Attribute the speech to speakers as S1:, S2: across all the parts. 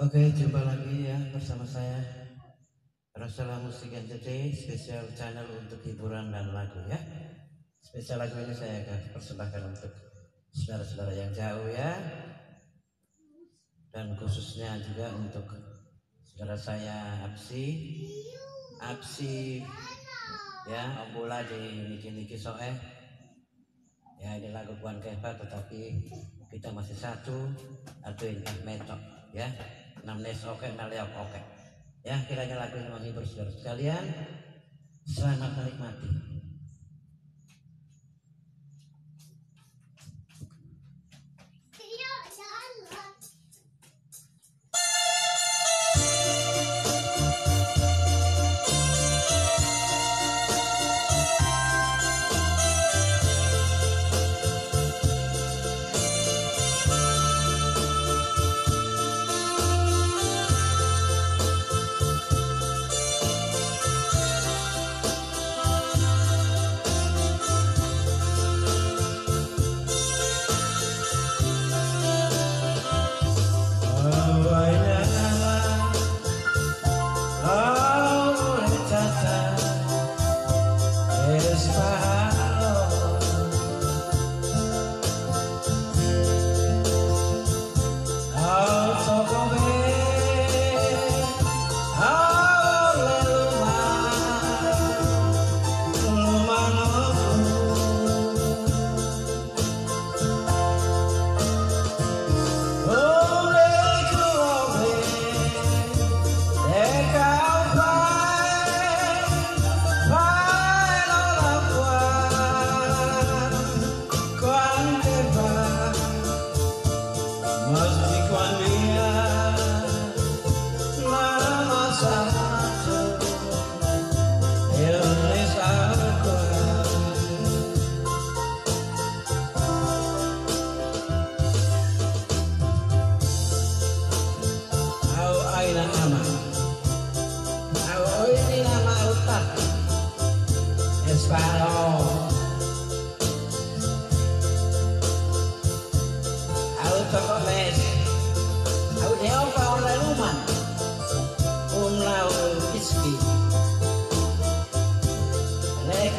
S1: Oke, jumpa lagi ya bersama saya Rasulullah Musik NCT spesial channel untuk hiburan dan lagu ya. Spesial lagu ini saya akan persembahkan untuk saudara-saudara yang jauh ya. Dan khususnya juga untuk saudara saya Absi, Absi ya Om Bola di Niki Niki Soeh. Ya ini lagu Puan Kepa tetapi kita masih satu atau entah metok ya enam nes oke naleok oke ya kiranya lagu ini menghibur saudara sekalian selamat menikmati side.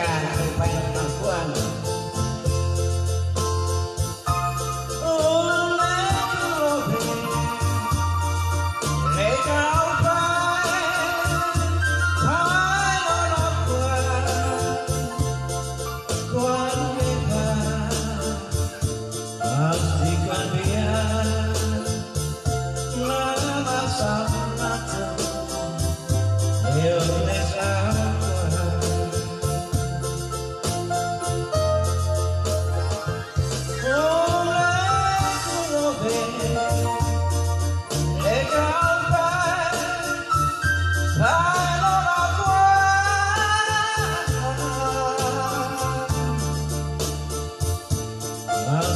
S1: การ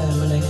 S1: ceremony.